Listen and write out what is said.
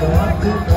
to the